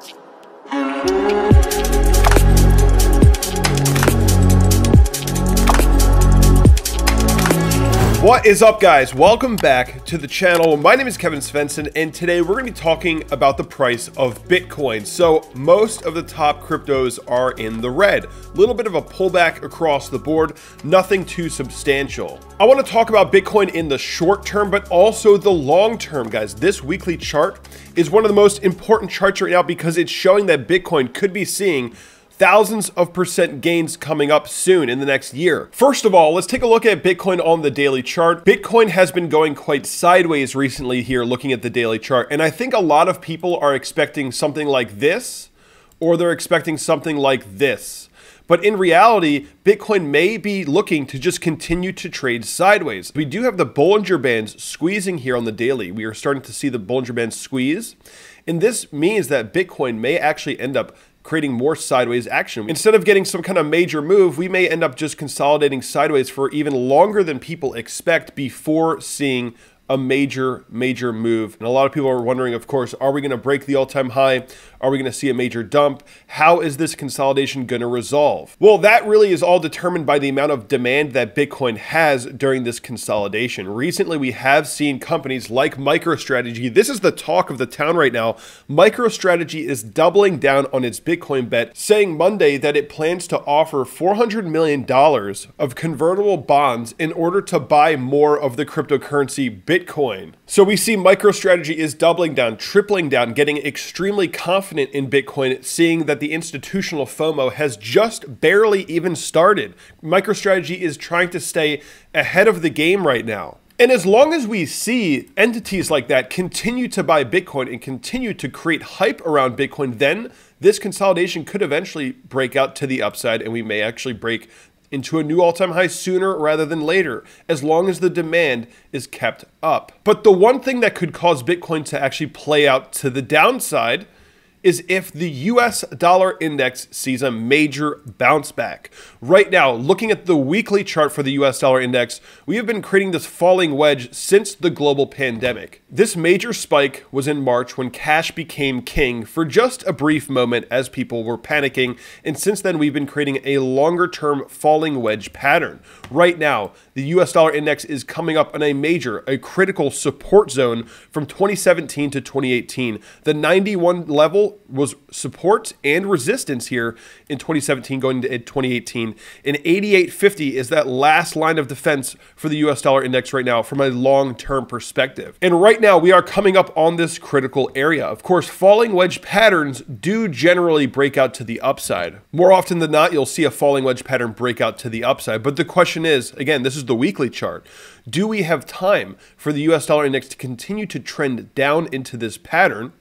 Thank you. What is up guys? Welcome back to the channel. My name is Kevin Svenson and today we're going to be talking about the price of Bitcoin. So most of the top cryptos are in the red. A little bit of a pullback across the board, nothing too substantial. I want to talk about Bitcoin in the short term but also the long term guys. This weekly chart is one of the most important charts right now because it's showing that Bitcoin could be seeing thousands of percent gains coming up soon in the next year. First of all, let's take a look at Bitcoin on the daily chart. Bitcoin has been going quite sideways recently here looking at the daily chart, and I think a lot of people are expecting something like this, or they're expecting something like this. But in reality, Bitcoin may be looking to just continue to trade sideways. We do have the Bollinger Bands squeezing here on the daily. We are starting to see the Bollinger Bands squeeze. And this means that Bitcoin may actually end up creating more sideways action. Instead of getting some kind of major move, we may end up just consolidating sideways for even longer than people expect before seeing a major, major move. And a lot of people are wondering, of course, are we going to break the all time high? Are we going to see a major dump? How is this consolidation going to resolve? Well, that really is all determined by the amount of demand that Bitcoin has during this consolidation. Recently, we have seen companies like MicroStrategy. This is the talk of the town right now. MicroStrategy is doubling down on its Bitcoin bet, saying Monday that it plans to offer $400 million of convertible bonds in order to buy more of the cryptocurrency Bitcoin. So we see MicroStrategy is doubling down, tripling down, getting extremely confident in Bitcoin, seeing that the institutional FOMO has just barely even started. MicroStrategy is trying to stay ahead of the game right now. And as long as we see entities like that continue to buy Bitcoin and continue to create hype around Bitcoin, then this consolidation could eventually break out to the upside and we may actually break into a new all time high sooner rather than later, as long as the demand is kept up. But the one thing that could cause Bitcoin to actually play out to the downside is if the US dollar index sees a major bounce back. Right now, looking at the weekly chart for the US dollar index, we have been creating this falling wedge since the global pandemic. This major spike was in March when cash became king for just a brief moment as people were panicking, and since then we've been creating a longer term falling wedge pattern. Right now, the US dollar index is coming up on a major, a critical support zone from 2017 to 2018. The 91 level was support and resistance here in 2017 going into 2018. And 8850 is that last line of defense for the US dollar index right now from a long term perspective. And right now we are coming up on this critical area. Of course, falling wedge patterns do generally break out to the upside. More often than not, you'll see a falling wedge pattern break out to the upside. But the question is again, this is the weekly chart. Do we have time for the US dollar index to continue to trend down into this pattern?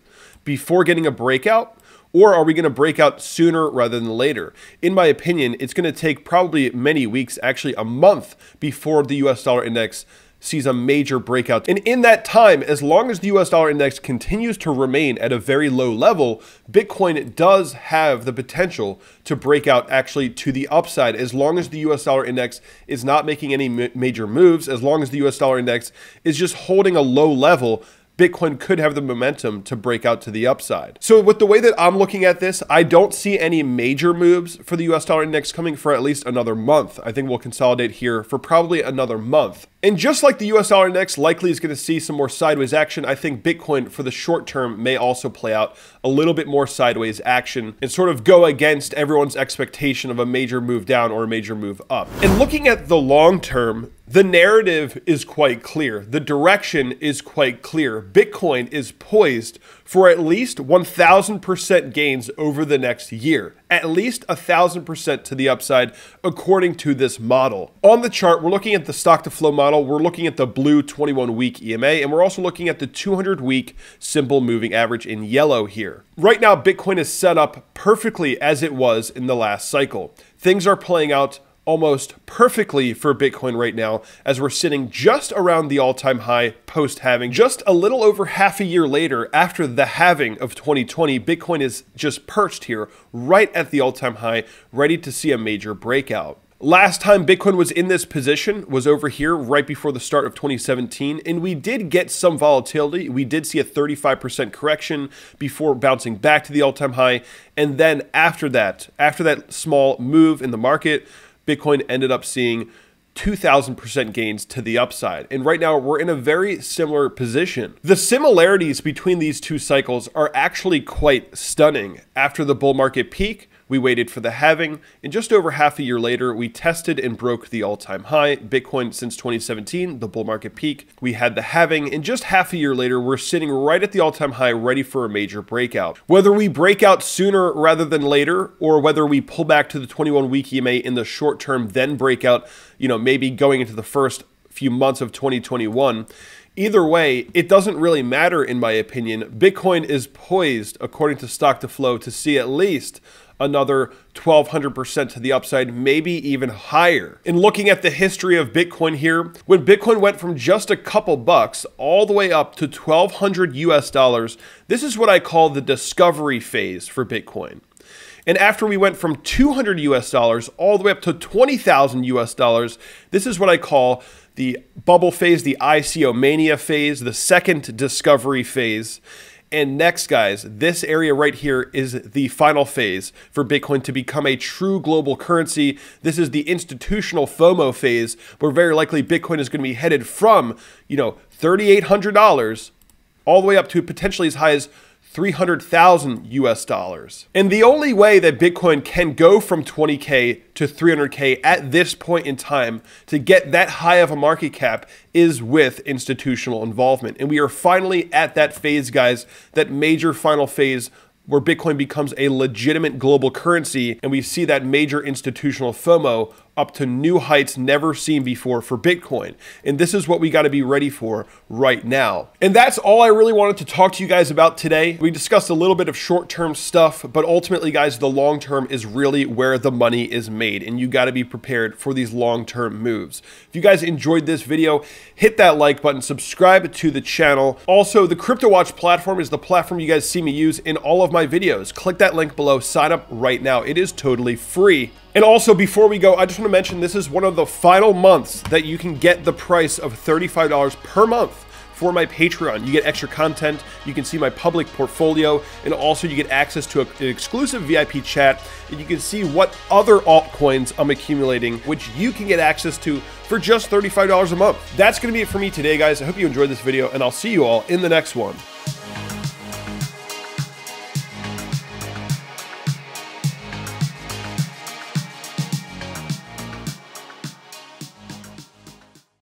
Before getting a breakout? Or are we going to break out sooner rather than later? In my opinion, it's going to take probably many weeks, actually a month, before the US dollar index sees a major breakout. And in that time, as long as the US dollar index continues to remain at a very low level, Bitcoin does have the potential to break out actually to the upside as long as the US dollar index is not making any major moves, as long as the US dollar index is just holding a low level Bitcoin could have the momentum to break out to the upside. So, with the way that I'm looking at this, I don't see any major moves for the US dollar index coming for at least another month. I think we'll consolidate here for probably another month. And just like the US dollar index likely is going to see some more sideways action, I think Bitcoin for the short term may also play out a little bit more sideways action and sort of go against everyone's expectation of a major move down or a major move up. And looking at the long term, the narrative is quite clear. The direction is quite clear. Bitcoin is poised for at least 1000% gains over the next year. At least a 1000% to the upside, according to this model. On the chart, we're looking at the stock to flow model. We're looking at the blue 21 week EMA, and we're also looking at the 200 week simple moving average in yellow here. Right now, Bitcoin is set up perfectly as it was in the last cycle. Things are playing out almost perfectly for Bitcoin right now as we're sitting just around the all time high post halving. Just a little over half a year later, after the halving of 2020, Bitcoin is just perched here right at the all time high, ready to see a major breakout. Last time Bitcoin was in this position was over here right before the start of 2017, and we did get some volatility. We did see a 35% correction before bouncing back to the all-time high, and then after that, after that small move in the market, Bitcoin ended up seeing 2000% gains to the upside. And right now, we're in a very similar position. The similarities between these two cycles are actually quite stunning. After the bull market peak, we waited for the halving, and just over half a year later, we tested and broke the all time high. Bitcoin since 2017, the bull market peak, we had the halving, and just half a year later, we're sitting right at the all time high, ready for a major breakout. Whether we break out sooner rather than later, or whether we pull back to the 21 week EMA in the short term, then break out, you know, maybe going into the first few months of 2021. Either way, it doesn't really matter in my opinion. Bitcoin is poised, according to Stock to Flow, to see at least another 1200% to the upside, maybe even higher. In looking at the history of Bitcoin here, when Bitcoin went from just a couple bucks all the way up to 1200 US dollars, this is what I call the discovery phase for Bitcoin. And after we went from 200 US dollars all the way up to 20,000 US dollars, this is what I call the bubble phase, the ICO mania phase, the second discovery phase. And next, guys, this area right here is the final phase for Bitcoin to become a true global currency. This is the institutional FOMO phase, where very likely Bitcoin is going to be headed from, you know, $3,800 all the way up to potentially as high as 300,000 US dollars. And the only way that Bitcoin can go from 20K to 300K at this point in time to get that high of a market cap is with institutional involvement. And we are finally at that phase, guys, that major final phase where Bitcoin becomes a legitimate global currency and we see that major institutional FOMO up to new heights never seen before for Bitcoin. And this is what we got to be ready for right now. And that's all I really wanted to talk to you guys about today. We discussed a little bit of short term stuff, but ultimately, guys, the long term is really where the money is made. And you got to be prepared for these long term moves. If you guys enjoyed this video, hit that like button, subscribe to the channel. Also, the Cryptowatch platform is the platform you guys see me use in all of my videos. Click that link below, sign up right now. It is totally free. And also, before we go, I just want to mention this is one of the final months that you can get the price of $35 per month for my Patreon. You get extra content, you can see my public portfolio, and also you get access to a, an exclusive VIP chat, and you can see what other altcoins I'm accumulating, which you can get access to for just $35 a month. That's going to be it for me today, guys. I hope you enjoyed this video, and I'll see you all in the next one.